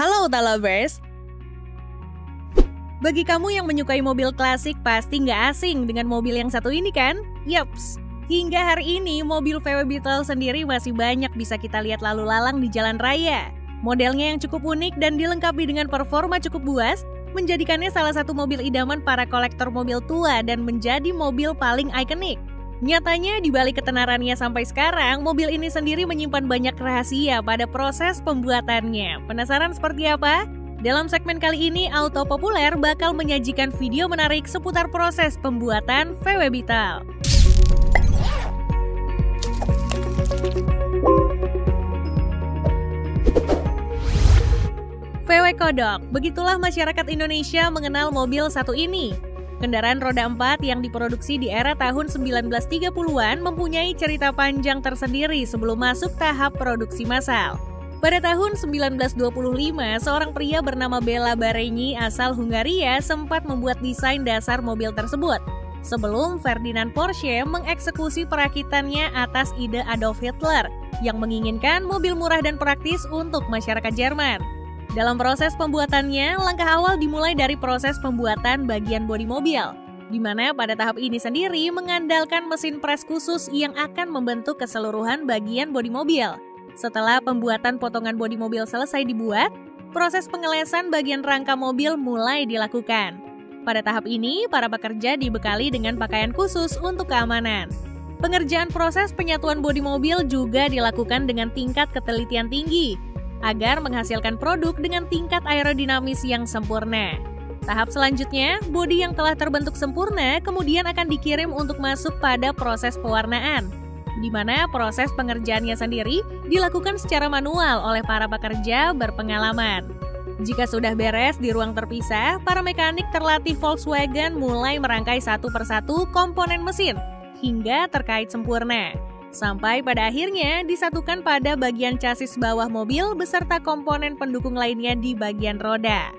Halo Auto Lovers! Bagi kamu yang menyukai mobil klasik pasti nggak asing dengan mobil yang satu ini kan? Yups, hingga hari ini mobil VW Beetle sendiri masih banyak bisa kita lihat lalu lalang di jalan raya. Modelnya yang cukup unik dan dilengkapi dengan performa cukup buas, menjadikannya salah satu mobil idaman para kolektor mobil tua dan menjadi mobil paling ikonik. Nyatanya, di balik ketenarannya sampai sekarang, mobil ini sendiri menyimpan banyak rahasia pada proses pembuatannya. Penasaran seperti apa? Dalam segmen kali ini, Auto Populer bakal menyajikan video menarik seputar proses pembuatan VW Beetle. VW Kodok, begitulah masyarakat Indonesia mengenal mobil satu ini. Kendaraan roda 4 yang diproduksi di era tahun 1930-an mempunyai cerita panjang tersendiri sebelum masuk tahap produksi massal. Pada tahun 1925, seorang pria bernama Bela Bareni asal Hungaria sempat membuat desain dasar mobil tersebut. Sebelum Ferdinand Porsche mengeksekusi perakitannya atas ide Adolf Hitler yang menginginkan mobil murah dan praktis untuk masyarakat Jerman. Dalam proses pembuatannya, langkah awal dimulai dari proses pembuatan bagian bodi mobil, di mana pada tahap ini sendiri mengandalkan mesin pres khusus yang akan membentuk keseluruhan bagian bodi mobil. Setelah pembuatan potongan bodi mobil selesai dibuat, proses pengelesan bagian rangka mobil mulai dilakukan. Pada tahap ini, para pekerja dibekali dengan pakaian khusus untuk keamanan. Pengerjaan proses penyatuan bodi mobil juga dilakukan dengan tingkat ketelitian tinggi, agar menghasilkan produk dengan tingkat aerodinamis yang sempurna. Tahap selanjutnya, bodi yang telah terbentuk sempurna kemudian akan dikirim untuk masuk pada proses pewarnaan, di mana proses pengerjaannya sendiri dilakukan secara manual oleh para pekerja berpengalaman. Jika sudah beres di ruang terpisah, para mekanik terlatih Volkswagen mulai merangkai satu persatu komponen mesin hingga terkait sempurna sampai pada akhirnya disatukan pada bagian chassis bawah mobil beserta komponen pendukung lainnya di bagian roda.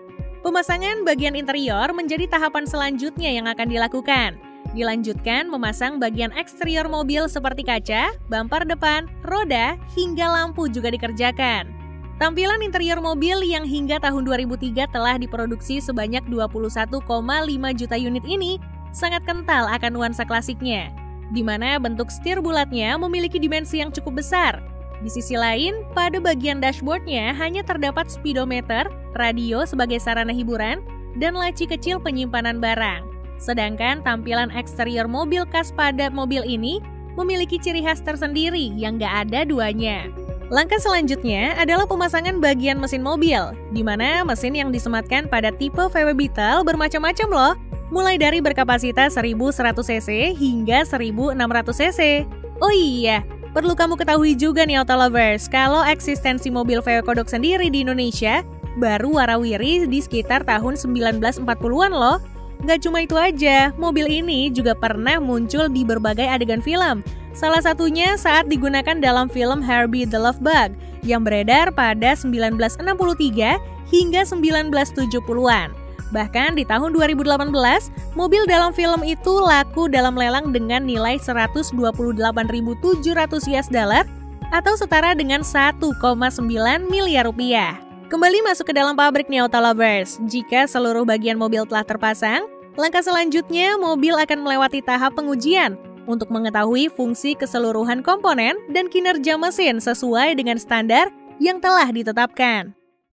Pemasangan bagian interior menjadi tahapan selanjutnya yang akan dilakukan. Dilanjutkan memasang bagian eksterior mobil seperti kaca, bumper depan, roda, hingga lampu juga dikerjakan. Tampilan interior mobil yang hingga tahun 2003 telah diproduksi sebanyak 21,5 juta unit ini sangat kental akan nuansa klasiknya di mana bentuk setir bulatnya memiliki dimensi yang cukup besar. Di sisi lain, pada bagian dashboardnya hanya terdapat speedometer, radio sebagai sarana hiburan, dan laci kecil penyimpanan barang. Sedangkan tampilan eksterior mobil khas pada mobil ini memiliki ciri khas tersendiri yang gak ada duanya. Langkah selanjutnya adalah pemasangan bagian mesin mobil, di mana mesin yang disematkan pada tipe VW Beetle bermacam-macam loh, mulai dari berkapasitas 1100 cc hingga 1600 cc. Oh iya, perlu kamu ketahui juga nih Auto Lovers, kalau eksistensi mobil VW Kodok sendiri di Indonesia baru warawiri di sekitar tahun 1940-an loh. Gak cuma itu aja, mobil ini juga pernah muncul di berbagai adegan film. Salah satunya saat digunakan dalam film Herbie the Love Bug yang beredar pada 1963 hingga 1970-an. Bahkan di tahun 2018, mobil dalam film itu laku dalam lelang dengan nilai 128.700 US dollar atau setara dengan 1,9 miliar rupiah. Kembali masuk ke dalam pabrik Auto Lovers. Jika seluruh bagian mobil telah terpasang, langkah selanjutnya mobil akan melewati tahap pengujian untuk mengetahui fungsi keseluruhan komponen dan kinerja mesin sesuai dengan standar yang telah ditetapkan.